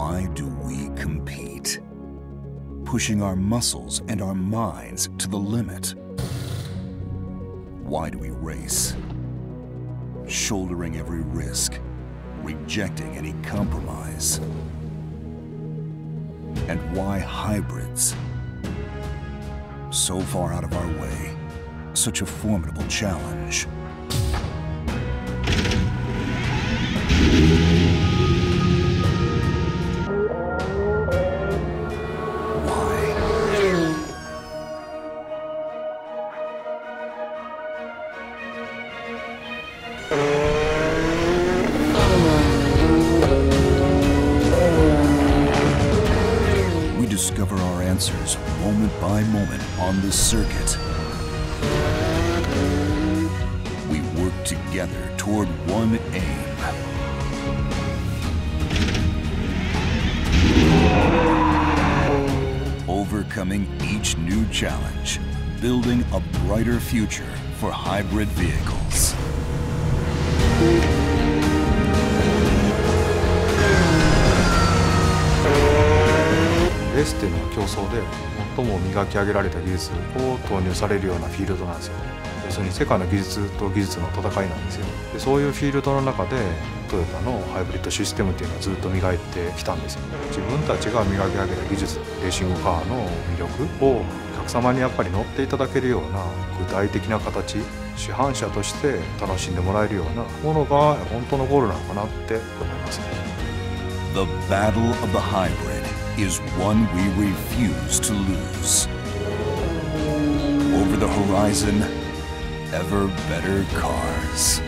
Why do we compete? Pushing our muscles and our minds to the limit. Why do we race? Shouldering every risk, rejecting any compromise. And why hybrids? So far out of our way, such a formidable challenge. Discover our answers moment by moment on the circuit. We work together toward one aim. Overcoming each new challenge, building a brighter future for hybrid vehicles. レースっていうのは競争で最も磨き上げられた技術を投入されるようなフィールドなんですよ要するに世界の技術と技術の戦いなんですよ。でそういうフィールドの中でトヨタのハイブリッドシステムっていうのはずっと磨いてきたんですよ自分たちが磨き上げた技術レーシングカーの魅力をお客様にやっぱり乗っていただけるような具体的な形市販車として楽しんでもらえるようなものが本当のゴールなのかなって思いますね The battle of the hybrid is one we refuse to lose. Over the horizon, ever better cars.